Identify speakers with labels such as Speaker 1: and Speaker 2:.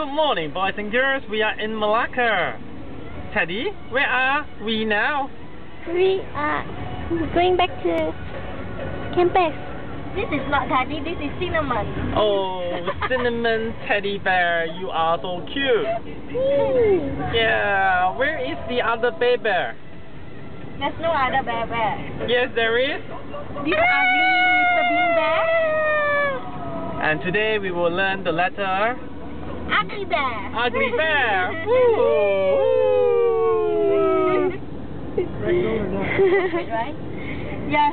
Speaker 1: Good morning, boys and girls. We are in Malacca. Teddy, where are we now?
Speaker 2: We are going back to campus.
Speaker 3: This is not Teddy, this is Cinnamon.
Speaker 1: Oh, cinnamon teddy bear, you are so cute. Yeah, where is the other bear bear?
Speaker 3: There's no other bear bear.
Speaker 1: Yes, there is.
Speaker 3: This ugly Mr. Bean bear.
Speaker 1: And today we will learn the letter
Speaker 3: Ugly bear.
Speaker 1: ugly bear. Woo!
Speaker 3: right? Yes.